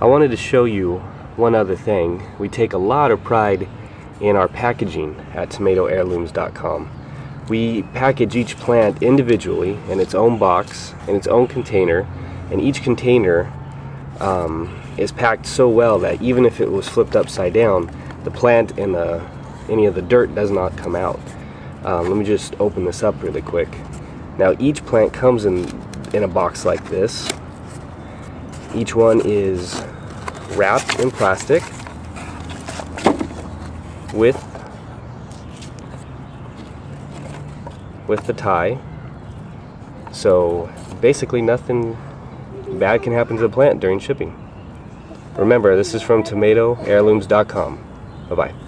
I wanted to show you one other thing. We take a lot of pride in our packaging at tomatoheirlooms.com. We package each plant individually in its own box, in its own container, and each container um, is packed so well that even if it was flipped upside down, the plant and the, any of the dirt does not come out. Um, let me just open this up really quick. Now each plant comes in, in a box like this. Each one is wrapped in plastic with with the tie. So basically nothing bad can happen to the plant during shipping. Remember, this is from tomatoheirlooms.com. Bye-bye.